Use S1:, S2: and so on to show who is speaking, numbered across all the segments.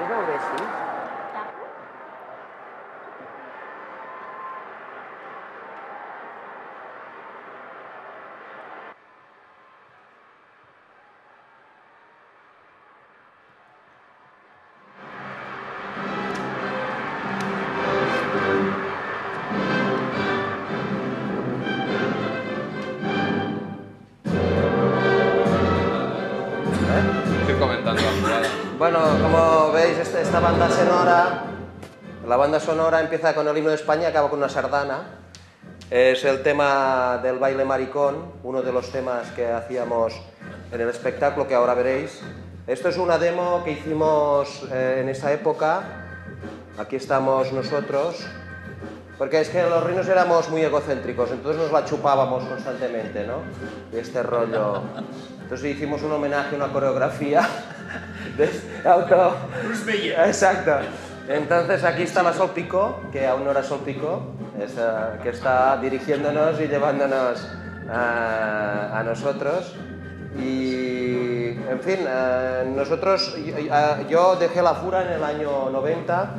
S1: Es molt bé, sí?
S2: Estoy
S3: esta banda sonora, la banda sonora empieza con el himno de España acaba con una sardana. Es el tema del baile maricón, uno de los temas que hacíamos en el espectáculo que ahora veréis. Esto es una demo que hicimos eh, en esa época. Aquí estamos nosotros. Porque es que los reinos éramos muy egocéntricos, entonces nos la chupábamos constantemente, ¿no? Y este rollo. Entonces hicimos un homenaje, una coreografía de auto. Exacto. Entonces aquí está la Sol Picó, que aún no era Sol Picó, es, eh, que está dirigiéndonos y llevándonos a, a nosotros. Y, en fin, eh, nosotros, yo, yo dejé la Fura en el año 90,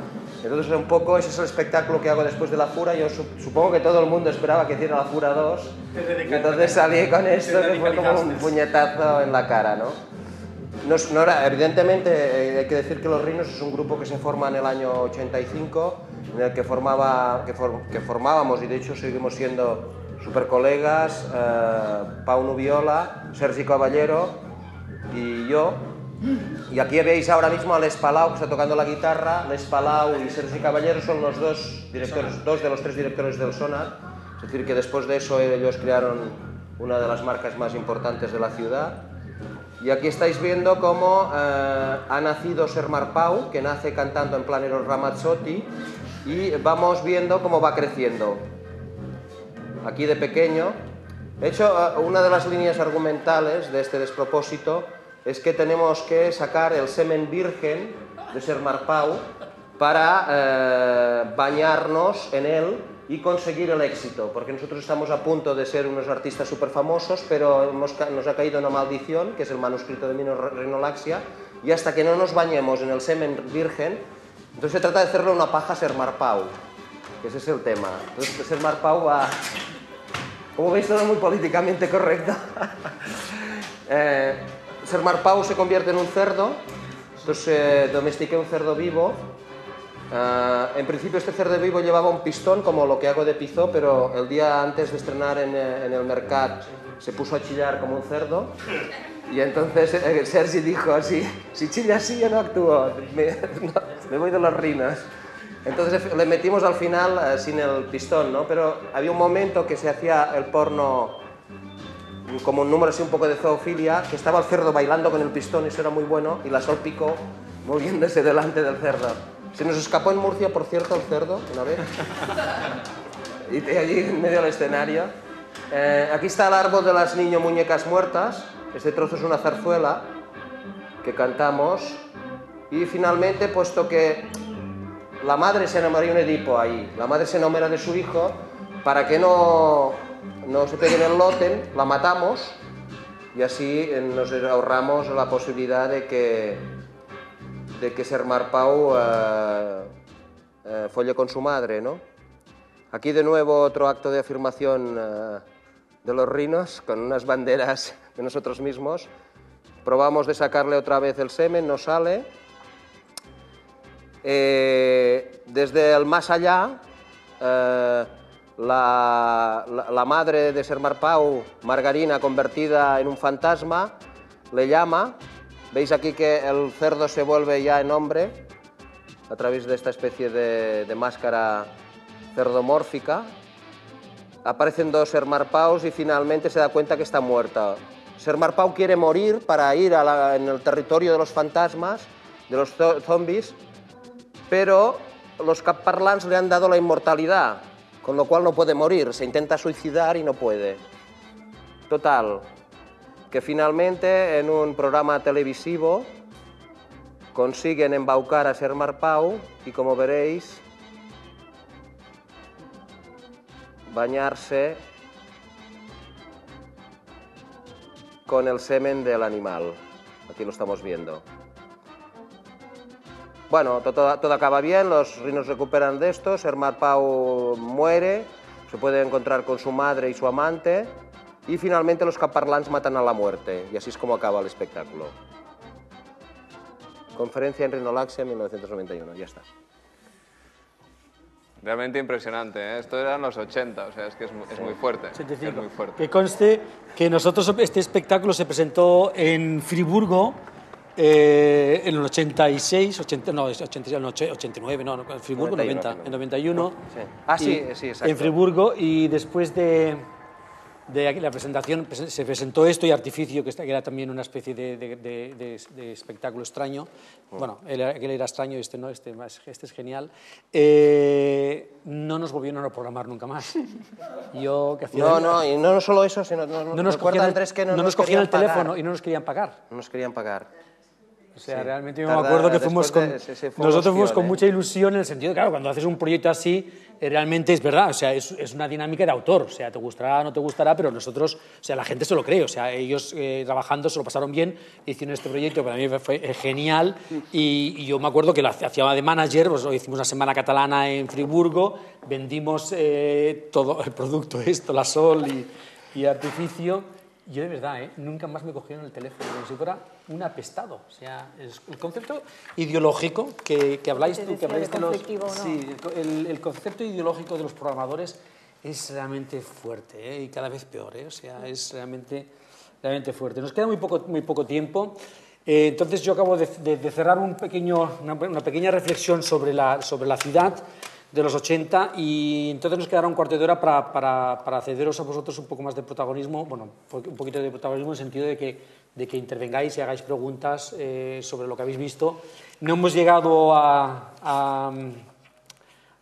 S3: entonces un poco ese es el espectáculo que hago después de la Fura. Yo su- supongo que todo el mundo esperaba que hiciera la Fura 2, y entonces salí con esto que fue como un puñetazo en la cara, ¿no? No, no era- evidentemente eh, hay que decir que Los Rinos es un grupo que se forma en el año 85, en el que, formaba, que, for- que formábamos y de hecho seguimos siendo super colegas, eh, Pau Nubiola, Sergi Caballero y yo. Y aquí veis ahora mismo a Les Palau que está tocando la guitarra. Les Palau y Sergi Caballero son los dos directores, dos de los tres directores del Sonar. Es decir, que después de eso ellos crearon una de las marcas más importantes de la ciudad. Y aquí estáis viendo cómo eh, ha nacido Sermar Pau, que nace cantando en plan Eros Ramazzotti, y vamos viendo cómo va creciendo. Aquí de pequeño. De hecho, eh, una de las líneas argumentales de este despropósito es que tenemos que sacar el semen virgen de Sermar Pau para eh, bañarnos en él y conseguir el éxito, porque nosotros estamos a punto de ser unos artistas súper famosos, pero nos ha caído una maldición, que es el manuscrito de Mino Rinolaxia, y hasta que no nos bañemos en el semen virgen, entonces se trata de hacerle una paja a Sermar Pau, que ese es el tema. Entonces Sermar Pau va... Como veis, todo muy políticamente correcto. eh, Sermar Pau se convierte en un cerdo, entonces eh, domestiqué un cerdo vivo. Ah, en principio este cerdo vivo llevaba un pistón, como lo que hago de pizo, pero el día antes de estrenar en, eh, el mercat se puso a chillar como un cerdo. Y entonces eh, Sergi dijo, si, si chilla así yo no actúo, me voy de los rinos. Entonces le metimos al final eh, sin el pistón, ¿no? Pero había un momento que se hacía el porno como un número así un poco de zoofilia, que estaba el cerdo bailando con el pistón, eso era muy bueno, y la sol picó moviéndose delante del cerdo. Se nos escapó en Murcia, por cierto, el cerdo, una vez. y y allí en medio del escenario. Eh, aquí está el árbol de las niño muñecas muertas. Este trozo es una zarzuela que cantamos. Y finalmente, puesto que la madre se enamoró de un Edipo ahí, la madre se enamora de su hijo, para que no, no se pegue en el loten, la matamos y así eh, nos ahorramos la posibilidad de que, de que Sermar Pau eh, eh, folle con su madre, ¿no? Aquí de nuevo otro acto de afirmación de los rinos con unas banderas de nosotros mismos. Probamos de sacarle otra vez el semen, no sale. Desde el más allá, la, madre de Sermar Pau, Margarina, convertida en un fantasma, le llama. Veis aquí que el cerdo se vuelve ya en hombre a través de esta especie de, máscara cerdomórfica. Aparecen dos Sermar Paus y finalmente se da cuenta que está muerta. Sermar Pau quiere morir para ir a en el territorio de los fantasmas, de los zo- zombies, pero los capparlans le han dado la inmortalidad, con lo cual no puede morir. Se intenta suicidar y no puede. Total, que finalmente en un programa televisivo consiguen embaucar a Sermar Pau y como veréis, bañarse con el semen del animal. Aquí lo estamos viendo. Bueno, todo, todo acaba bien, los rinos recuperan de esto, Sermat Pau muere, se puede encontrar con su madre y su amante, y finalmente los caparlans matan a la muerte, y así es como acaba el espectáculo. Conferencia en Rinolaxia 1991, ya está.
S2: Realmente impresionante, ¿eh? Esto eran los 80, o sea, es que es, mu- es muy fuerte. Es
S1: 85.
S2: muy fuerte.
S1: Que conste que nosotros este espectáculo se presentó en Friburgo eh, en el 86, 80, no, es 86, no, 89, no, no, en Friburgo
S3: 91,
S1: 90, en 91.
S3: Sí. Ah, sí,
S1: Y-
S3: sí, exacto.
S1: En Friburgo y después de, de la presentación presen- se presentó esto y Artificio, que era también una especie de, de- de- de- espectáculo extraño.
S3: Mm.
S1: Bueno, él, era- extraño, este no, este, más- este es genial. Eh, no nos volvieron a programar nunca más. Yo, que hacía
S3: No, no, y no solo eso, sino no,
S1: no nos cogían, el-
S3: que no,
S1: no nos cogían el
S3: querían
S1: teléfono
S3: pagar.
S1: y no nos querían pagar.
S3: No nos querían pagar.
S1: O sea,
S3: Sí.
S1: realmente yo
S3: Tarda-
S1: me acuerdo que fuimos con,
S3: de- sí, sí, fue una
S1: nosotros fuimos con
S3: ¿eh?
S1: mucha ilusión en el sentido de, claro, cuando haces un proyecto así, eh, realmente es verdad, o sea, es, es una dinámica de autor, o sea, te gustará o no te gustará, pero nosotros, o sea, la gente se lo cree, o sea, ellos eh, trabajando se lo pasaron bien, hicieron este proyecto, para mí fue, eh, genial, y, y yo me acuerdo que lo hacía hacía de manager, pues lo hicimos una semana catalana en Friburgo, vendimos eh, todo el producto, esto, la Sol y, y Artificio, yo de verdad, ¿eh? nunca más me cogieron el teléfono, como si fuera un apestado. O sea, es el concepto ideológico que, que habláis tú, que habláis de los...
S4: ¿no?
S1: Sí, el, el concepto ideológico de los programadores es realmente fuerte ¿eh? y cada vez peor. ¿eh? O sea, es realmente, realmente fuerte. Nos queda muy poco, muy poco tiempo. Eh, entonces yo acabo de, de- de cerrar un pequeño, una, una pequeña reflexión sobre la, sobre la ciudad de los 80 y entonces nos quedará un cuarto de hora para, para, para cederos a vosotros un poco más de protagonismo, bueno, un poquito de protagonismo en el sentido de que, de que intervengáis y hagáis preguntas eh, sobre lo que habéis visto. No hemos llegado a, a,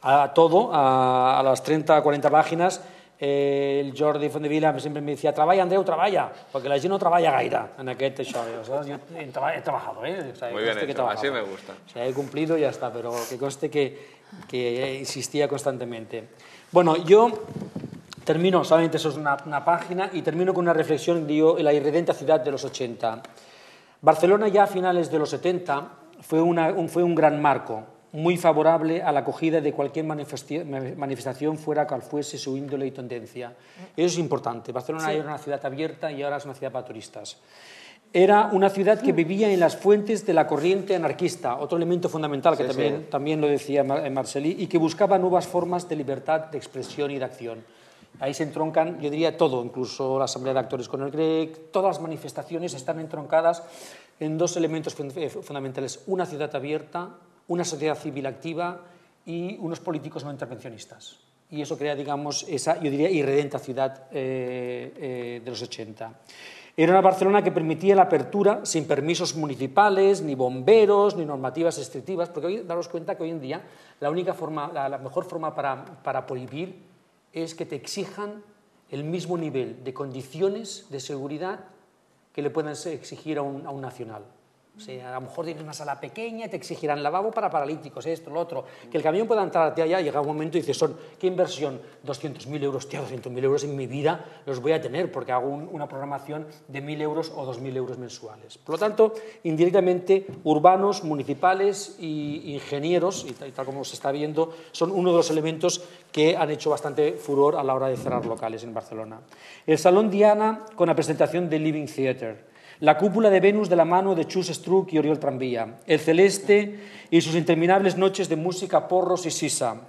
S1: a todo, a, a las 30, 40 páginas. Eh, el Jordi Fondevila siempre me decía, treballa, Andreu, treballa, perquè la gent no treballa gaire en aquest això. Aleshores, jo he, traba- he trabajado, ¿eh? O sea,
S2: Muy bien
S1: he
S2: así me gusta.
S1: O sea, he cumplido y ya está, pero que conste que, que insistía constantemente. Bueno, yo termino, solamente eso es una, una página, y termino con una reflexión digo, en la irredenta ciudad de los 80. Barcelona ya a finales de los 70 fue, una- un, fue un gran marco, muy favorable a la acogida de cualquier manifestación fuera cual fuese su índole y tendencia. Eso es importante. Barcelona era una ciudad abierta y ahora es una ciudad para turistas. Era una ciudad que vivía en las fuentes de la corriente anarquista, otro elemento fundamental que
S3: Sí,
S1: también,
S3: sí.
S1: también lo decía Mar- eh, Marcelí, y que buscaba nuevas formas de libertad de expresión y de acción. Ahí se entroncan, yo diría todo, incluso la Asamblea de Actores con el GREC, todas las manifestaciones están entroncadas en dos elementos eh, fundamentales, una ciudad abierta, una sociedad civil activa y unos políticos no intervencionistas. Y eso crea, digamos, esa, yo diría, irredenta ciudad eh, eh, de los 80. Era una Barcelona que permitía la apertura sin permisos municipales, ni bomberos, ni normativas restrictivas, porque hoy daros cuenta que hoy en día la única forma, la, mejor forma para, para prohibir es que te exijan el mismo nivel de condiciones de seguridad que le puedan exigir a un, a un nacional. A lo mejor tienes una sala pequeña te exigirán lavabo para paralíticos, esto, lo otro. Que el camión pueda entrar hacia allá, llega un momento y dices, son, ¿qué inversión? 200.000 euros, tía, 200.000 euros en mi vida los voy a tener porque hago un- una programación de 1.000 euros o 2.000 euros mensuales. Por lo tanto, indirectamente, urbanos, municipales y ingenieros, y tal, y tal como se está viendo, son uno de los elementos que han hecho bastante furor a la hora de cerrar locales en Barcelona. El Salón Diana con la presentación de Living Theatre. La cúpula de Venus de la mano de Chus Struck y Oriol Tranvía. El Celeste y sus interminables noches de música, porros y sisa.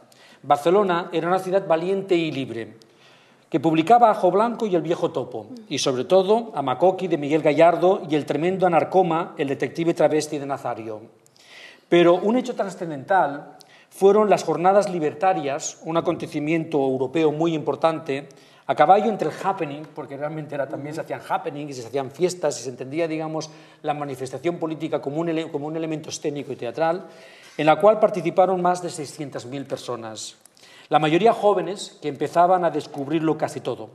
S1: Barcelona era una ciudad valiente y libre, que publicaba Ajo Blanco y El Viejo Topo, y sobre todo a Macoqui de Miguel Gallardo y el tremendo anarcoma, el detective travesti de Nazario. Pero un hecho trascendental fueron las jornadas libertarias, un acontecimiento europeo muy importante, a caballo entre el happening, porque realmente era, también se hacían happenings, y se hacían fiestas, y se entendía, digamos, la manifestación política como un, elemento escénico y teatral, en la cual participaron más de 600.000 personas. La mayoría jóvenes que empezaban a descubrirlo casi todo.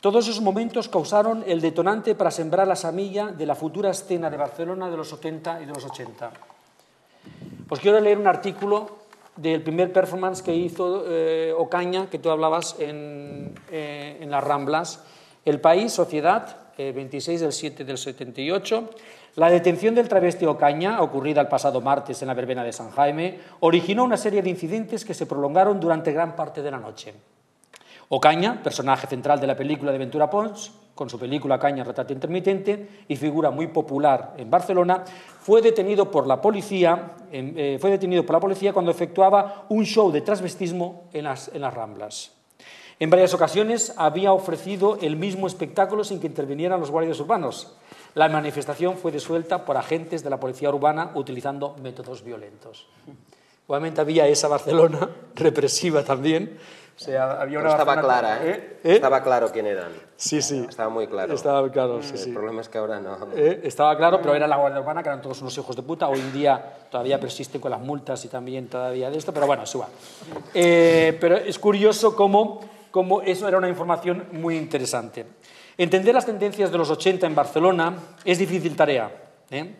S1: Todos esos momentos causaron el detonante para sembrar la semilla de la futura escena de Barcelona de los 70 y de los 80. Os quiero leer un artículo del primer performance que hizo eh, Ocaña, que tú hablabas en, eh, en las Ramblas. El país, sociedad, eh, 26 del 7 del 78. La detención del travesti Ocaña, ocurrida el pasado martes en la verbena de San Jaime, originó una serie de incidentes que se prolongaron durante gran parte de la noche. Ocaña, personaje central de la película de Ventura Pons, con su película Caña, retrato intermitente y figura muy popular en Barcelona, fue detenido por la policía, eh, fue detenido por la policía cuando efectuaba un show de transvestismo en las, en las Ramblas. En varias ocasiones había ofrecido el mismo espectáculo sin que intervinieran los guardias urbanos. La manifestación fue disuelta por agentes de la policía urbana utilizando métodos violentos. Igualmente había esa Barcelona represiva también. O sea, había una
S3: estaba clara, ¿eh?
S1: ¿Eh? ¿Eh?
S3: Estaba claro quién eran.
S1: Sí, sí.
S3: Estaba muy claro.
S1: Estaba claro, sí,
S3: El
S1: sí.
S3: problema es que ahora no.
S1: Eh, estaba claro, pero era la Guardia Urbana, que eran todos unos hijos de puta. Hoy en día todavía persisten con las multas y también todavía de esto, pero bueno, igual. Eh, pero es curioso cómo, cómo eso era una información muy interesante. Entender las tendencias de los 80 en Barcelona es difícil tarea, ¿eh?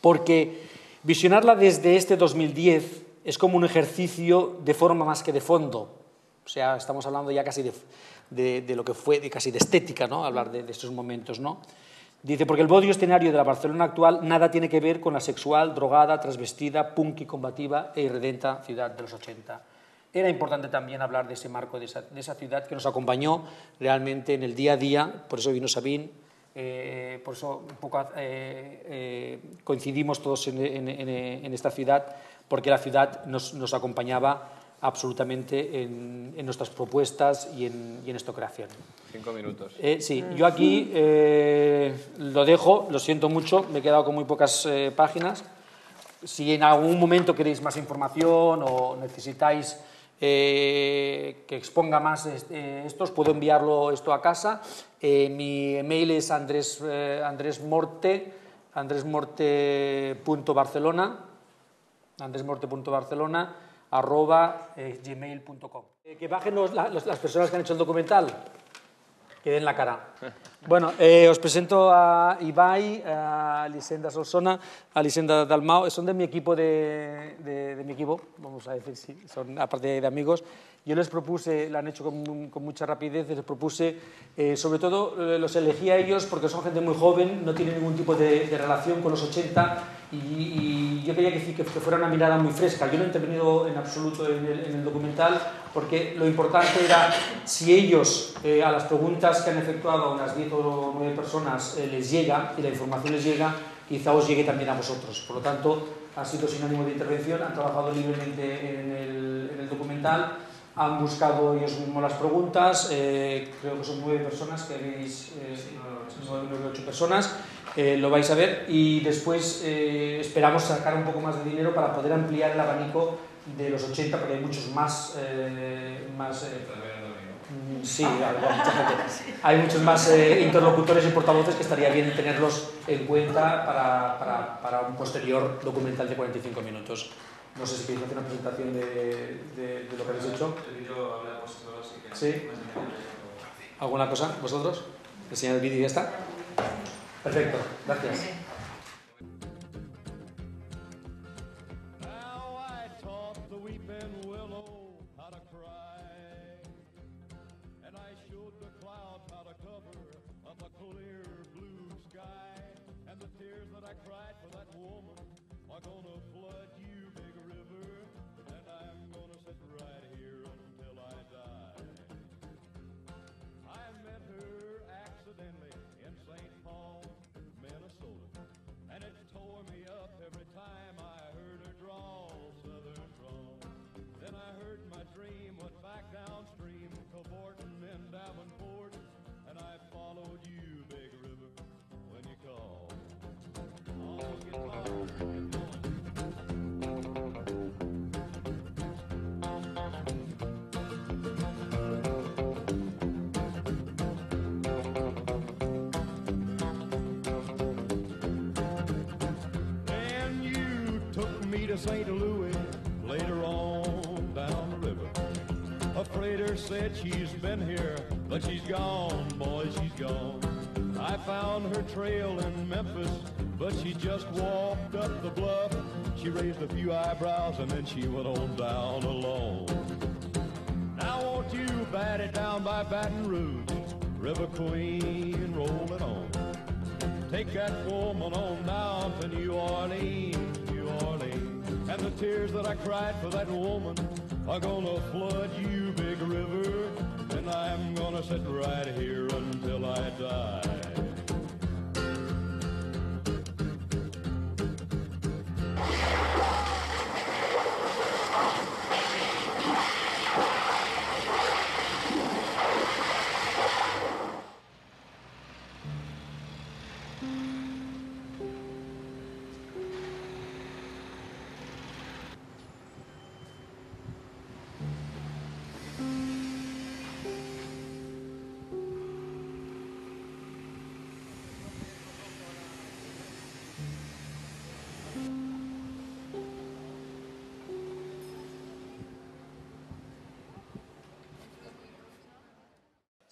S1: porque visionarla desde este 2010 es como un ejercicio de forma más que de fondo. O sea, estamos hablando ya casi de, de- de lo que fue, de casi de estética, ¿no? Hablar de, de estos momentos, ¿no? Dice, porque el bodio escenario de la Barcelona actual nada tiene que ver con la sexual, drogada, transvestida, punk y combativa e irredenta ciudad de los 80. Era importante también hablar de ese marco, de esa, de esa ciudad que nos acompañó realmente en el día a día, por eso vino Sabín, eh, por eso un poco eh, eh, coincidimos todos en, en- en- esta ciudad, porque la ciudad nos, nos acompañaba absolutamente en, en nuestras propuestas y en, y en esta creación.
S2: Cinco minutos.
S1: Eh, sí, yo aquí eh, lo dejo, lo siento mucho, me he quedado con muy pocas eh, páginas. Si en algún momento queréis más información o necesitáis que exponga más estos, puedo enviarlo esto a casa. Mi email es andrés, andresmorte, andresmorte.barcelona, andresmorte.barcelona, arroba eh, gmail.com. Eh, que bajen los- la- los- las personas que han hecho el documental, que den la cara. Bueno, eh, os presento a Ibai, a Lisenda Solsona, a Lisenda Dalmao, son de mi equipo de, de- de mi equipo, vamos a decir, sí, son aparte de amigos. Yo les propuse, lo han hecho con, con mucha rapidez, les propuse, eh, sobre todo eh, los elegí a ellos porque son gente muy joven, no tienen ningún tipo de, de relación con los 80 y, y yo quería que, que, que fuera una mirada muy fresca. Yo no he intervenido en absoluto en el, en el documental porque lo importante era si ellos eh, a las preguntas que han efectuado a unas 10 o 9 personas eh, les llega y la información les llega, quizá os llegue también a vosotros. Por lo tanto, ha sido sin ánimo de intervención, han trabajado libremente en el, en el documental, han buscado ellos mismos las preguntas, eh, creo que son nueve personas que habéis, eh, nueve, nueve, ocho personas, eh, lo vais a ver y después eh, esperamos sacar un poco más de dinero para poder ampliar el abanico de los 80, porque hay muchos más, eh, más eh, Mm, Sí, hay, mucha gente. Hay muchos más eh, interlocutores y portavoces que estaría bien tenerlos en cuenta para, para, para un posterior documental de 45 minutos. No sé si queréis hacer una presentación de, de, de lo que habéis hecho. ¿Sí? ¿Alguna cosa? ¿Vosotros? ¿Enseñar el vídeo y ya está? Perfecto, gracias.
S4: St. Louis later on down the river. A freighter said she's been here, but she's gone, boy, she's gone. I found her trail in Memphis, but she just walked up the bluff. She raised a few eyebrows and then she went on down alone. Now won't you bat it down by Baton Rouge? River Queen, rolling on. Take that woman on down to New Orleans. And the tears that I cried for that woman are gonna flood you, big river. And I'm gonna sit right here until I die.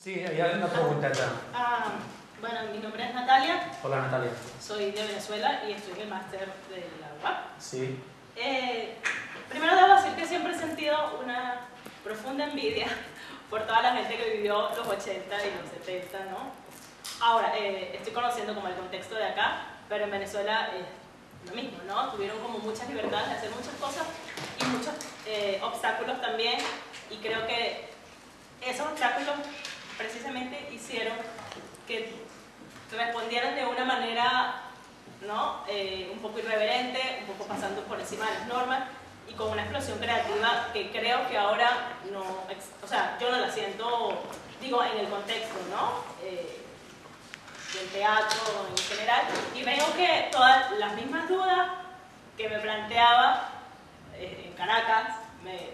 S1: Sí, hay una pregunta acá.
S5: Ah, bueno, mi nombre es Natalia,
S1: Hola Natalia.
S5: soy de Venezuela y estoy en el máster de la UAP.
S1: Sí.
S5: Eh, primero debo decir que siempre he sentido una profunda envidia por toda la gente que vivió los 80 y los 70, ¿no? Ahora, eh, estoy conociendo como el contexto de acá, pero en Venezuela es lo mismo, ¿no? Tuvieron como muchas libertades de hacer muchas cosas y muchos eh, obstáculos también, y creo que esos obstáculos precisamente hicieron que respondieran de una manera ¿no? Eh, un poco irreverente, un poco pasando por encima de las normas y con una explosión creativa que creo que ahora no, o sea, yo no la siento, digo, en el contexto, ¿no? Eh, del teatro en general, y veo que todas las mismas dudas que me planteaba eh, en Caracas, me,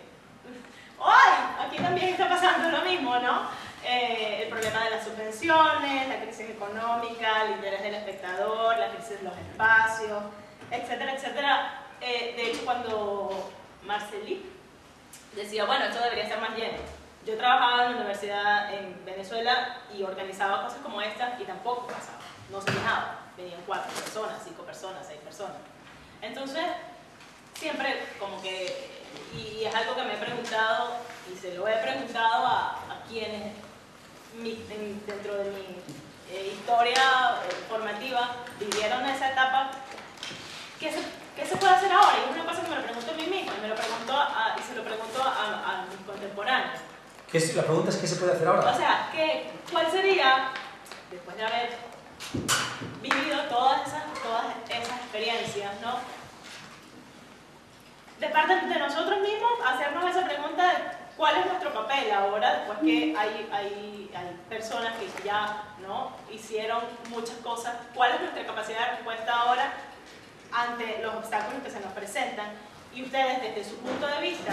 S5: ¡ay! Aquí también está pasando lo mismo, ¿no? Eh, el problema de las subvenciones, la crisis económica, el interés del espectador, la crisis de los espacios, etcétera, etcétera. Eh, de hecho, cuando Marcelí decía, bueno, esto debería ser más lleno. Yo trabajaba en la universidad en Venezuela y organizaba cosas como esta y tampoco pasaba, no se llenaba. Venían cuatro personas, cinco personas, seis personas. Entonces, siempre como que, y es algo que me he preguntado y se lo he preguntado a, a quienes mi- en- dentro de mi eh, historia eh, formativa vivieron esa etapa, ¿qué se, qué se puede hacer ahora? Y es una cosa que me lo pregunto a mí misma y, me lo pregunto a- y se lo pregunto a, a mis contemporáneos.
S1: ¿Qué es- la pregunta es qué se puede hacer ahora.
S5: O sea, ¿qué, ¿cuál sería, después de haber vivido todas esas, todas esas experiencias, ¿no? De parte de nosotros mismos, hacernos esa pregunta de cuál es nuestro papel ahora, después que hay, hay, hay personas que ya ¿no? hicieron muchas cosas, cuál es nuestra capacidad de respuesta ahora ante los obstáculos que se nos presentan. Y ustedes, desde su punto de vista,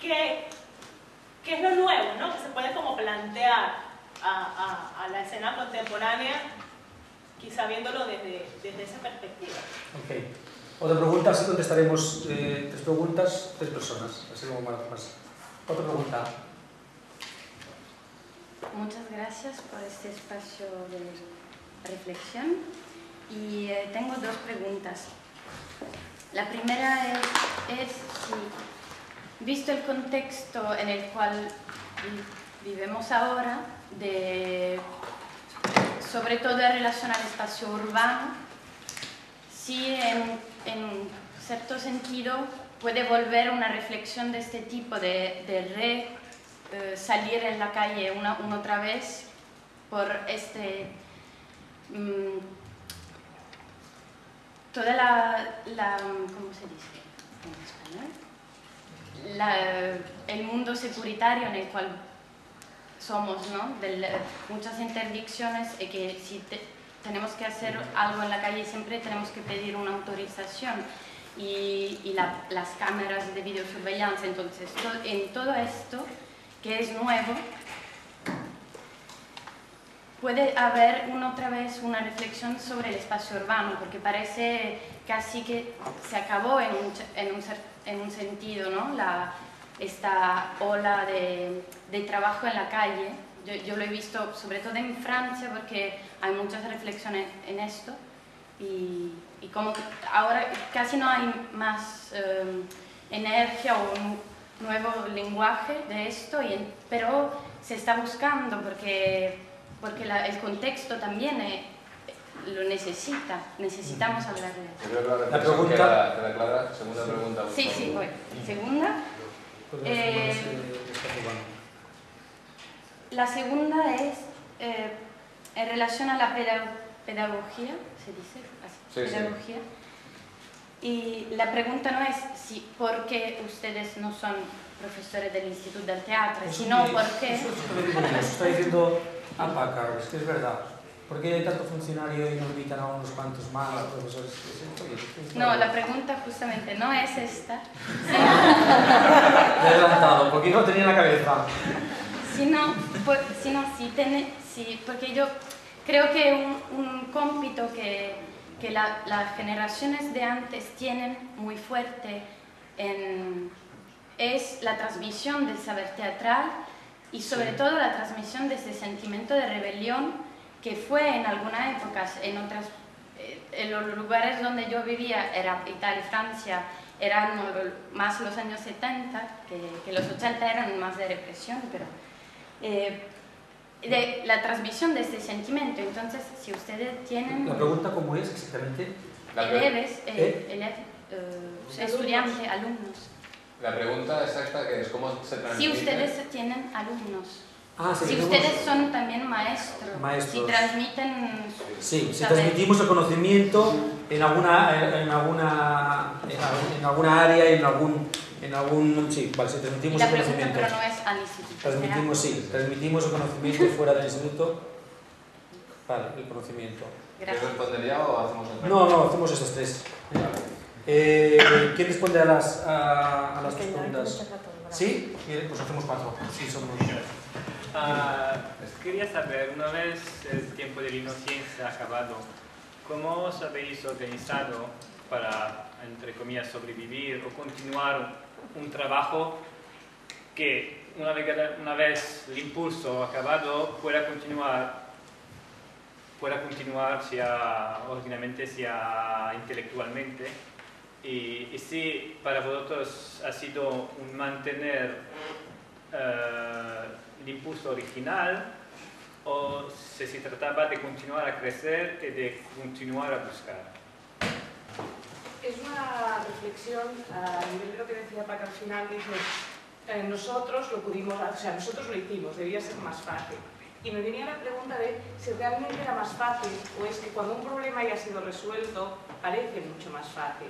S5: ¿qué, qué es lo nuevo, ¿no? Que se puede como plantear a, a- a la escena contemporánea, quizá viéndolo desde, desde esa perspectiva.
S1: Ok. Otra pregunta, así contestaremos eh, tres preguntas, tres personas. Así como más, más. Otra pregunta.
S6: Muchas gracias por este espacio de reflexión y eh, tengo dos preguntas. La primera es, si, visto el contexto en el cual vi- vivimos ahora, sobre todo en relación al espacio urbano, si en, en cierto sentido puede volver una reflexión de este tipo, de, de re, eh, salir en la calle una, una otra vez por este... mm, toda la, la... ¿Cómo se dice en español? La- el mundo securitario en el cual somos, ¿no? Del- muchas interdicciones y que si te- tenemos que hacer algo en la calle siempre tenemos que pedir una autorización y, y la- las cámaras de videosurveillance. Entonces, to- en todo esto que es nuevo, puede haber una otra vez una reflexión sobre el espacio urbano, porque parece casi que se acabó en un, en un, en un sentido, ¿no? La, esta ola de, de trabajo en la calle. Yo, yo lo he visto sobre todo en Francia porque hay muchas reflexiones en esto y, y como que ahora casi no hay más eh, energía o un nuevo lenguaje de esto, y en- pero se está buscando porque, porque la- el contexto también eh, lo necesita, necesitamos hablar de eso.
S2: La
S1: pregunta-
S2: queda, queda clara. Segunda pregunta.
S6: Sí, sí, voy. Segunda. Eh, La segunda es eh, en relación a la peda- pedagogía, ¿se dice así?
S2: Sí, sí.
S6: pedagogía. Y la pregunta no es si por qué ustedes no son profesores del Instituto del Teatro, sino por qué...
S1: Eso, es eso está diciendo Ampacar, es que es verdad. ¿Por qué hay tanto funcionario y no invitan a unos cuantos más profesores? Es- es- oye, es
S6: No, la pregunta justamente no es esta,
S1: adelantado, porque no tenía en la cabeza.
S6: sino, por- sino si tiene, si, porque yo creo que un, un cómpito que, que la- las generaciones de antes tienen muy fuerte en- es la transmisión del saber teatral y sobre todo la transmisión de ese sentimiento de rebelión que fue en algunas épocas, en otras, eh, en los lugares donde yo vivía, era Italia y Francia, eran más los años 70, que, que los 80 eran más de represión, pero eh, de la transmisión de este sentimiento. Entonces, si ustedes tienen
S1: La pregunta, ¿cómo es exactamente?
S6: Eleves, eh, elev- eh, estudiantes, alumnos,
S2: la pregunta exacta que es cómo se transmite.
S6: si ustedes tienen alumnos,
S1: Ah, sí,
S6: si ustedes son también maestros,
S1: Maestros.
S6: si transmiten
S1: Sí, si
S6: saber.
S1: transmitimos el conocimiento en alguna, en alguna, en alguna área, en algún, en algún, sí, vale, si transmitimos
S6: la
S1: el
S6: pregunta,
S1: conocimiento.
S6: pero no es al instituto.
S1: Transmitimos, sí, transmitimos el conocimiento fuera del instituto. Vale, el conocimiento.
S2: ¿Qué
S6: Gracias.
S2: respondería o hacemos otra?
S1: No, no, hacemos esas tres. Eh, ¿Quién responde a las, a, a las dos preguntas? ¿Sí? Bien, pues hacemos cuatro. Sí, somos.
S7: Ah, quería saber, una vez el tiempo de la inocencia acabado, ¿cómo os habéis organizado para, entre comillas, sobrevivir o continuar un trabajo que una vez, una vez el impulso acabado pueda continuar, pueda continuar sea ordinariamente, sea intelectualmente? Y, y si para vosotros ha sido un mantener eh, el impulso original o si se trataba de continuar a crecer y de continuar a buscar.
S8: Reflexión a nivel de lo que decía Paco al final, dice, eh, nosotros lo pudimos, o sea, nosotros lo hicimos, debía ser más fácil. Y me venía la pregunta de si realmente era más fácil o es que cuando un problema ya ha sido resuelto parece mucho más fácil.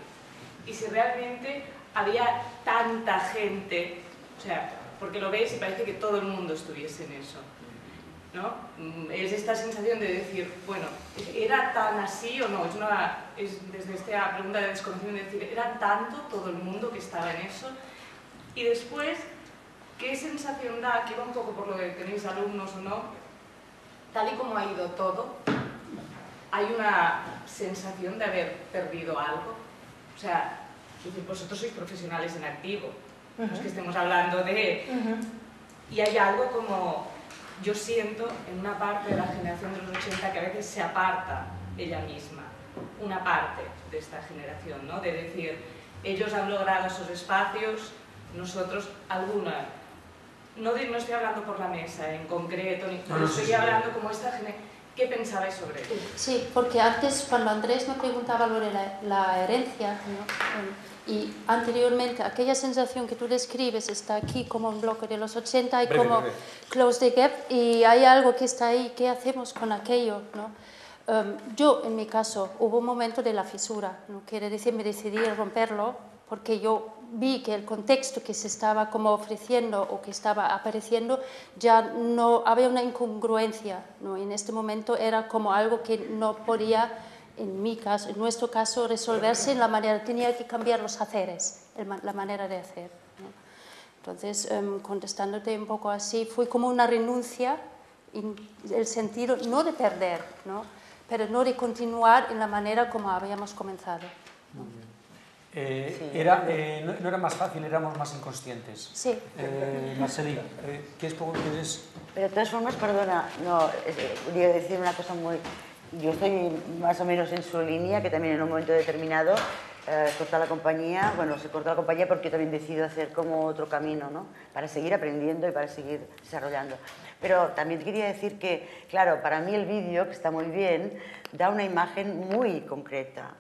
S8: Y si realmente había tanta gente, o sea, porque lo ves y parece que todo el mundo estuviese en eso. ¿No? Mm, Es esta sensación de decir, bueno, ¿era tan así o no? Es, una, es desde esta pregunta de desconocimiento de decir, ¿era tanto todo el mundo que estaba en eso? Y después, ¿qué sensación da? Que va un poco por lo de tenéis alumnos o no, tal y como ha ido todo, hay una sensación de haber perdido algo. O sea, vosotros sois profesionales en activo, no es que estemos hablando de... Y hay algo como, yo siento en una parte de la generación de los 80 que a veces se aparta ella misma, una parte de esta generación, ¿no? De decir, ellos han logrado esos espacios, nosotros alguna. No, de- no estoy hablando por la mesa en concreto, ni,
S1: No, no, sí,
S8: estoy
S1: sí.
S8: hablando como esta generación. ¿Qué pensabais sobre eso?
S9: Sí, porque antes cuando Andrés me preguntaba de la, la herencia, ¿no? Y anteriormente aquella sensación que tú describes está aquí como un bloque de los 80 y
S1: Breve,
S9: como
S1: breve.
S9: close the gap y hay algo que está ahí, ¿qué hacemos con aquello? ¿no? Em, yo, en mi caso, hubo un momento de la fisura, no quiere decir me decidí a romperlo porque yo vi que el contexto que se estaba como ofreciendo o que estaba apareciendo ya no había una incongruencia, ¿no? En este momento era como algo que no podía, en mi caso, en nuestro caso, resolverse en la manera, tenía que cambiar los haceres, la manera de hacer. ¿no? Entonces, em, contestándote un poco así, fue como una renuncia en el sentido no de perder, ¿no? pero no de continuar en la manera como habíamos comenzado.
S1: Eh, era, eh, no, no era más fácil, éramos más inconscientes.
S9: Sí.
S1: Eh, Marceli, eh, ¿qué es poco que es?
S10: Pero de todas formas, perdona, no, eh, quería decir una cosa muy... Yo estoy más o menos en su línea, que también en un momento determinado eh, corta la compañía, bueno, se corta la compañía porque también decido hacer como otro camino, ¿no? Para seguir aprendiendo y para seguir desarrollando. Pero también quería decir que, claro, para mí el vídeo, que está muy bien, da una imagen muy concreta,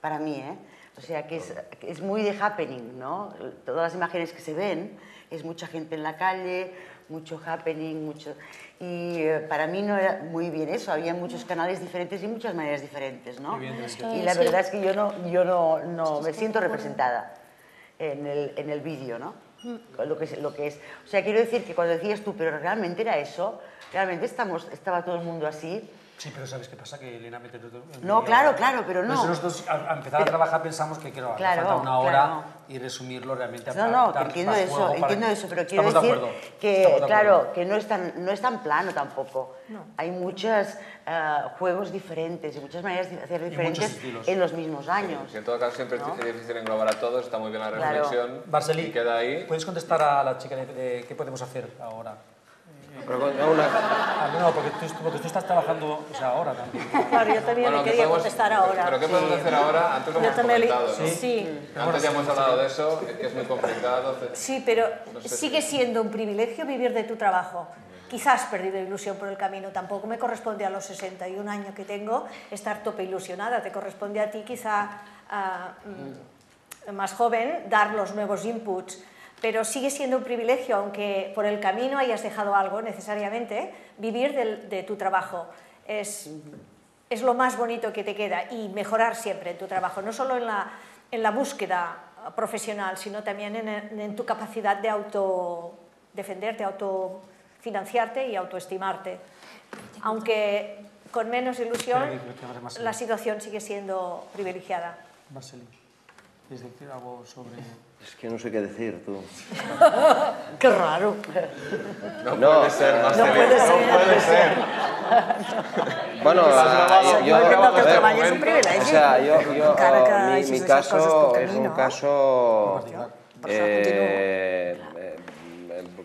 S10: para mí, ¿eh? O sea, que es, que es muy de happening, ¿no? Todas las imágenes que se ven, es mucha gente en la calle, mucho happening, mucho... Y eh, para mí no era muy bien eso, había muchos canales diferentes y muchas maneras diferentes, ¿no? Y la verdad es que yo no, yo no, no me siento representada en el, en el vídeo, ¿no? Con Lo que, es, lo que es. O sea, quiero decir que cuando decías tú, pero realmente era eso, realmente estamos, estaba todo el mundo así.
S1: Sí, pero ¿sabes qué pasa? Que Elena mete todo
S10: No,
S1: día
S10: claro, claro, pero no.
S1: eso nosotros al empezar a trabajar pensamos que claro,
S10: Claro,
S1: falta una hora
S10: claro.
S1: y resumirlo realmente.
S10: No,
S1: a-
S10: no, entiendo eso,
S1: juego para-
S10: entiendo eso, pero quiero
S1: Estamos de
S10: decir
S1: acuerdo,
S10: que,
S1: de
S10: claro, que no es tan, no es tan plano tampoco. Hay muchos juegos diferentes y muchas maneras de hacer diferentes en los mismos años.
S2: Si en todo caso siempre es difícil englobar a todos, está muy bien la
S10: Claro.
S2: reflexión.
S1: Barcelí,
S2: y queda ahí.
S1: ¿puedes contestar a la chica de, de qué podemos hacer ahora?
S3: Pero con- una-
S1: Ah, no, porque tú, porque tú estás trabajando o sea, ahora también.
S11: Claro, yo también
S2: Bueno,
S11: le
S2: ¿qué
S11: quería
S2: podemos-
S11: contestar ahora.
S2: ¿Pero qué podemos hacer ahora? Antes lo hemos comentado, ¿no?
S11: sí.
S2: Antes ya hemos hablado de eso, que es muy complicado.
S11: Sí, pero
S2: No sé
S11: sigue
S2: si-
S11: siendo un privilegio vivir de tu trabajo. Quizás perdido ilusión por el camino. Tampoco me corresponde a los 61 años que tengo estar tope ilusionada. Te corresponde a ti, quizá mm, más joven, dar los nuevos inputs. Pero sigue siendo un privilegio, aunque por el camino hayas dejado algo necesariamente, vivir de tu trabajo. Es, es lo más bonito que te queda y mejorar siempre en tu trabajo, no solo en la, en la búsqueda profesional, sino también en, en tu capacidad de autodefenderte, autofinanciarte y autoestimarte. Aunque con menos ilusión, la situación sigue siendo privilegiada.
S1: Marcelí, ¿quieres decir algo sobre...?
S3: Es que no sé qué decir, tú.
S11: Qué raro.
S2: No,
S3: No,
S2: puede ser, más
S11: No puede ser.
S2: No puede ser.
S3: Bueno, yo,
S11: Porque no te
S3: a ver,
S11: trabajo es un privilegio.
S3: o sea, yo, yo,
S11: Encara que
S3: mi, mi caso
S11: camí,
S3: un
S11: no?
S3: caso
S11: Per
S3: eh,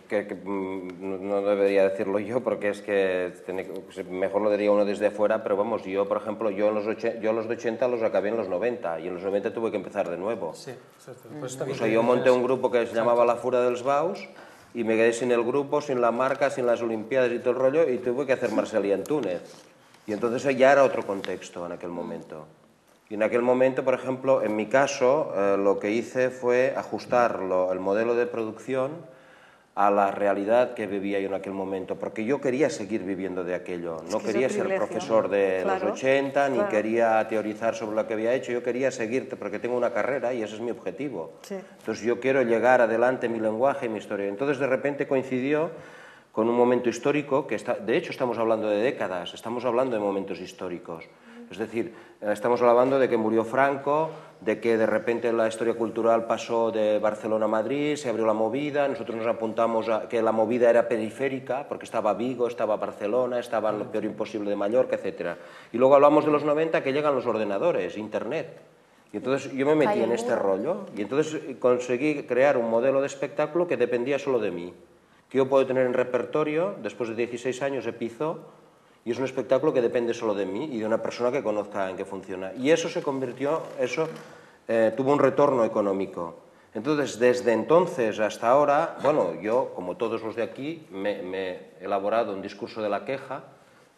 S3: que, que, mm, no debería decirlo yo porque es que tiene que- mejor lo diría uno desde afuera, pero vamos, yo por ejemplo, yo, en los oche- yo los de 80 los acabé en los 90 y en los 90 tuve que empezar de nuevo.
S1: Sí, cierto. Pues está bien
S3: O sea,
S1: que
S3: yo monté un grupo que se llamaba La Fura dels Baus y me quedé sin el grupo, sin la marca, sin las Olimpiadas y todo el rollo y tuve que hacer Marsella en Túnez. Y entonces ya era otro contexto en aquel momento. Y en aquel momento, por ejemplo, en mi caso, eh, lo que hice fue ajustar lo- el modelo de producción a la realidad que vivía yo en aquel momento, porque yo quería seguir viviendo de aquello. No
S11: que
S3: quería ser profesor de
S11: Claro,
S3: los 80, ni
S11: claro.
S3: quería teorizar sobre lo que había hecho, yo quería seguir, porque tengo una carrera y ese es mi objetivo.
S11: Sí.
S3: Entonces yo quiero llegar adelante mi lenguaje, en mi historia. Entonces de repente coincidió con un momento histórico que está, de hecho estamos hablando de décadas, estamos hablando de momentos históricos. Es decir, eh, estamos hablando de que murió Franco, de que de repente la historia cultural pasó de Barcelona a Madrid, se abrió la movida, nosotros nos apuntamos a que la movida era periférica, porque estaba Vigo, estaba Barcelona, estaba lo peor imposible de Mallorca, etc. Y luego hablamos de los 90 que llegan los ordenadores, Internet. Y entonces yo me metí en este rollo y entonces conseguí crear un modelo de espectáculo que dependía solo de mí. Que yo puedo tener en repertorio, después de 16 años Epizo, y es un espectáculo que depende solo de mí y de una persona que conozca en qué funciona. Y eso se convirtió, eso eh, tuvo un retorno económico. Entonces, desde entonces hasta ahora, bueno, yo, como todos los de aquí, me, he elaborado un discurso de la queja,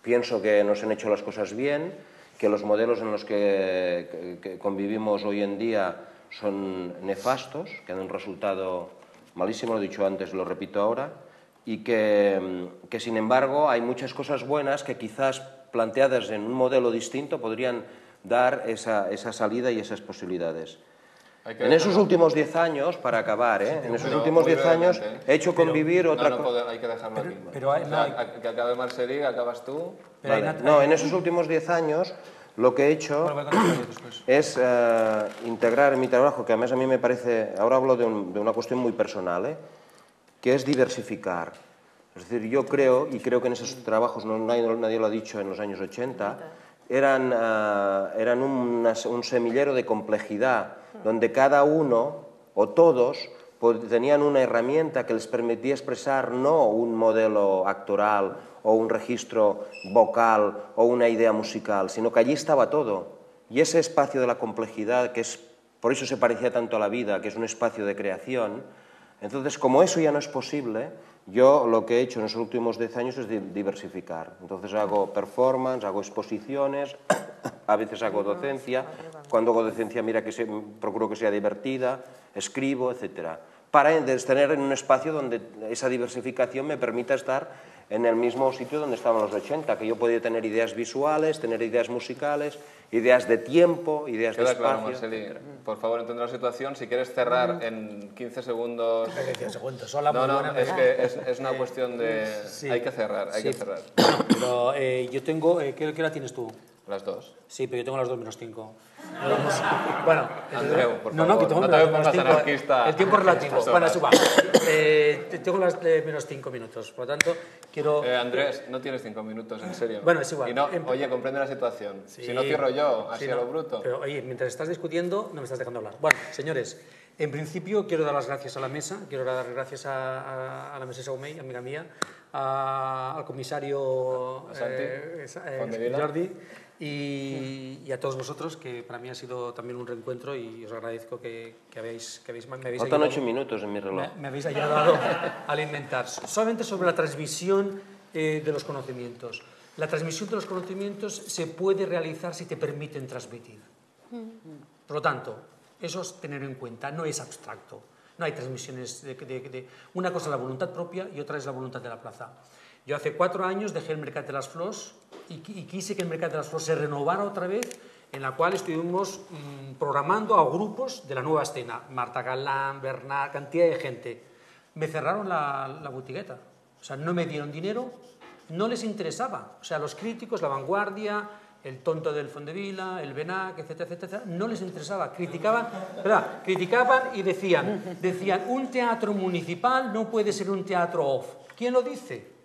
S3: pienso que no se han hecho las cosas bien, que los modelos en los que, convivimos hoy en día son nefastos, que han un resultado malísimo, lo he dicho antes, lo repito ahora, y que, mm, que, sin embargo hay muchas cosas buenas que quizás planteadas en un modelo distinto podrían dar esa, esa salida y esas posibilidades.
S2: Hay
S3: En esos
S2: dejarlo-
S3: últimos 10 años, para acabar, ¿eh? en esos
S2: pero
S3: últimos
S2: muy
S3: 10 años
S2: brevemente,
S3: he hecho convivir
S2: No,
S3: otra
S2: no,
S3: cosa.
S2: puede- hay que dejarlo aquí.
S1: pero hay-
S2: O
S1: no,
S2: sea,
S1: hay-
S2: a- que acabe Marceli, acabas tú.
S1: Pero hay
S3: Vale.
S1: una-
S3: No, en esos últimos 10 años lo que he hecho es eh, integrar en mi trabajo, que además a mí me parece, ahora hablo de, un- de una cuestión muy personal, ¿eh? Que es diversificar. Es decir, yo creo, y creo que en esos trabajos, no, nadie, lo ha dicho en los años 80, eran, eh, eran una- un semillero de complejidad, donde cada uno o todos pod- tenían una herramienta que les permitía expresar no un modelo actoral o un registro vocal o una idea musical, sino que allí estaba todo. Y ese espacio de la complejidad, que es por eso se parecía tanto a la vida, que es un espacio de creación, Entonces, como eso ya no es posible, yo lo que he hecho en los últimos 10 años es di- diversificar. Entonces hago performance, hago exposiciones, a veces hago docencia. Cuando hago docencia, mira que procuro que sea divertida, escribo, etcétera. Para tener en un espacio donde esa diversificación me permita estar en el mismo sitio donde estaban los 80, que yo podía tener ideas visuales, tener ideas musicales, ideas de tiempo, ideas de
S2: Queda claro,
S3: espacio.
S2: Marceli. Por favor, entiende la situación. Si quieres cerrar en 15 segundos...
S1: 15 segundos, hola,
S2: No, no, es que es, es una cuestión de...
S1: Sí.
S2: Hay que cerrar, hay
S1: Sí.
S2: que cerrar.
S1: Pero eh, yo tengo... eh, ¿qué, qué hora tienes tú?
S2: Las dos.
S1: Sí, pero yo tengo las 2 menos 5. bueno,
S2: Andreu, por
S1: no, no, que
S2: favor,
S1: tengo
S2: no te
S1: las
S2: pongas
S1: cinco.
S2: anarquista
S1: El tiempo relativo. Bueno,
S2: horas.
S1: suba. Eh, te- tengo las eh, menos 5 minutos. Por lo tanto, quiero.
S2: Eh, Andrés, no tienes cinco minutos, en serio.
S1: Bueno, es igual.
S2: Y no,
S1: Em-
S2: oye, comprende la situación.
S1: Sí.
S2: Si no cierro yo, así
S1: Sí,
S2: a lo bruto.
S1: Pero oye, mientras estás discutiendo, no me estás dejando hablar. Bueno, señores, en principio quiero dar las gracias a la mesa, quiero dar gracias a, a, a la mesa Saumei, amiga mía, a- al comisario eh, eh. Jordi y, y a todos vosotros, que para mí ha sido también un reencuentro y os agradezco que, que habéis, que habéis, me habéis
S3: Faltan
S1: ayudado.
S3: ocho minutos en mi reloj.
S1: Me, me habéis ayudado a alimentar. Solamente sobre la transmisión eh, de los conocimientos. La transmisión de los conocimientos se puede realizar si te permiten transmitir. Por lo tanto, eso es tener en cuenta, no es abstracto. No hay transmisiones de, de- de- Una cosa es la voluntad propia y otra es la voluntad de la plaza. Yo hace cuatro años dejé el Mercat de las Flors y, qui- y quise que el Mercat de las Flors se renovara otra vez, en la cual estuvimos mm, programando a grupos de la nueva escena. Marta Galán, Bernard, cantidad de gente. Me cerraron la, la. O sea, no me dieron dinero, no les interesaba. O sea, los críticos, la vanguardia, el tonto del Fondevila, el Benac, etcétera, etcétera, no les interesaba. Criticaban, ¿verdad? criticaban y decían, decían, un teatro municipal no puede ser un teatro off. ¿Quién lo dice?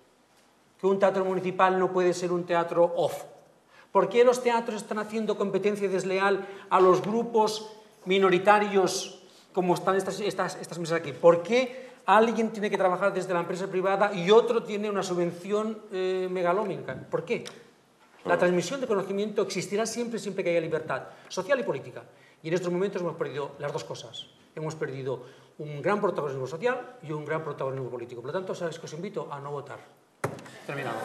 S1: Que un teatro municipal no puede ser un teatro off. ¿Por qué los teatros están haciendo competencia desleal a los grupos minoritarios como están estas, estas, estas mesas aquí? ¿Por qué alguien tiene que trabajar desde la empresa privada y otro tiene una subvención eh, megalómica? ¿Por qué? La transmisión de conocimiento existirá siempre, siempre que haya libertad social y política. Y en estos momentos hemos perdido las dos cosas. Hemos perdido un gran protagonismo social y un gran protagonismo político. Por lo tanto, sabes que os invito a no votar. Terminado.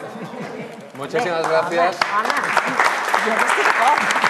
S2: Muchísimas gracias.
S10: Ana, Ana,